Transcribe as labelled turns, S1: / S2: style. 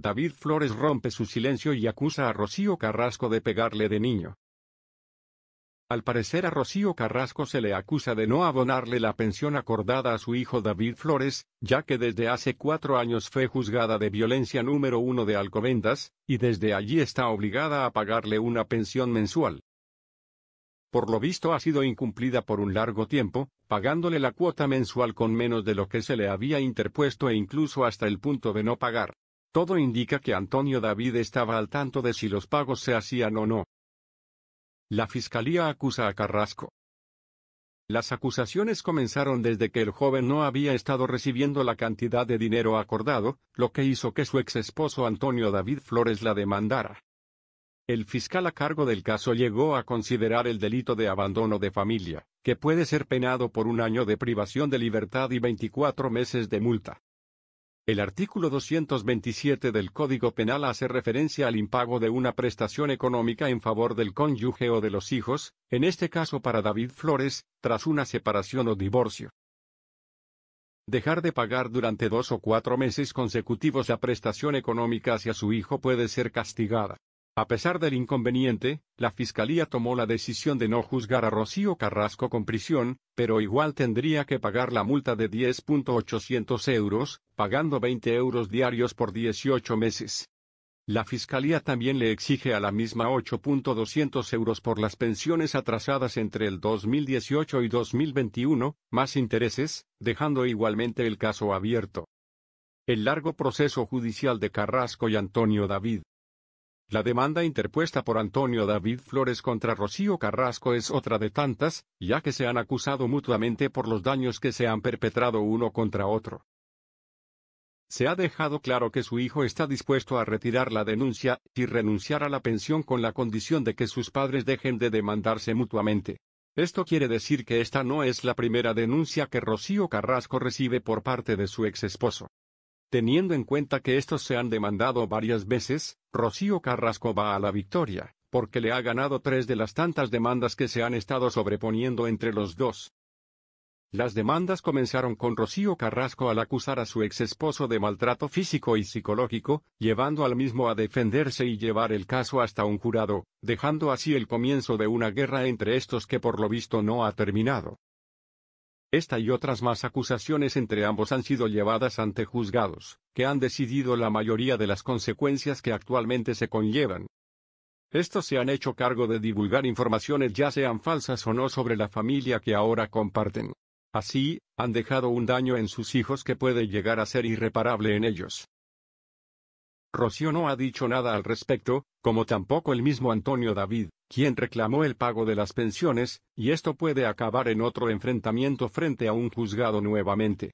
S1: David Flores rompe su silencio y acusa a Rocío Carrasco de pegarle de niño. Al parecer a Rocío Carrasco se le acusa de no abonarle la pensión acordada a su hijo David Flores, ya que desde hace cuatro años fue juzgada de violencia número uno de Alcobendas, y desde allí está obligada a pagarle una pensión mensual. Por lo visto ha sido incumplida por un largo tiempo, pagándole la cuota mensual con menos de lo que se le había interpuesto e incluso hasta el punto de no pagar. Todo indica que Antonio David estaba al tanto de si los pagos se hacían o no. La fiscalía acusa a Carrasco. Las acusaciones comenzaron desde que el joven no había estado recibiendo la cantidad de dinero acordado, lo que hizo que su ex esposo Antonio David Flores la demandara. El fiscal a cargo del caso llegó a considerar el delito de abandono de familia, que puede ser penado por un año de privación de libertad y 24 meses de multa. El artículo 227 del Código Penal hace referencia al impago de una prestación económica en favor del cónyuge o de los hijos, en este caso para David Flores, tras una separación o divorcio. Dejar de pagar durante dos o cuatro meses consecutivos la prestación económica hacia su hijo puede ser castigada. A pesar del inconveniente, la Fiscalía tomó la decisión de no juzgar a Rocío Carrasco con prisión, pero igual tendría que pagar la multa de 10.800 euros, pagando 20 euros diarios por 18 meses. La Fiscalía también le exige a la misma 8.200 euros por las pensiones atrasadas entre el 2018 y 2021, más intereses, dejando igualmente el caso abierto. El largo proceso judicial de Carrasco y Antonio David la demanda interpuesta por Antonio David Flores contra Rocío Carrasco es otra de tantas, ya que se han acusado mutuamente por los daños que se han perpetrado uno contra otro. Se ha dejado claro que su hijo está dispuesto a retirar la denuncia y renunciar a la pensión con la condición de que sus padres dejen de demandarse mutuamente. Esto quiere decir que esta no es la primera denuncia que Rocío Carrasco recibe por parte de su ex esposo. Teniendo en cuenta que estos se han demandado varias veces, Rocío Carrasco va a la victoria, porque le ha ganado tres de las tantas demandas que se han estado sobreponiendo entre los dos. Las demandas comenzaron con Rocío Carrasco al acusar a su ex esposo de maltrato físico y psicológico, llevando al mismo a defenderse y llevar el caso hasta un jurado, dejando así el comienzo de una guerra entre estos que por lo visto no ha terminado. Esta y otras más acusaciones entre ambos han sido llevadas ante juzgados, que han decidido la mayoría de las consecuencias que actualmente se conllevan. Estos se han hecho cargo de divulgar informaciones ya sean falsas o no sobre la familia que ahora comparten. Así, han dejado un daño en sus hijos que puede llegar a ser irreparable en ellos. Rocío no ha dicho nada al respecto, como tampoco el mismo Antonio David, quien reclamó el pago de las pensiones, y esto puede acabar en otro enfrentamiento frente a un juzgado nuevamente.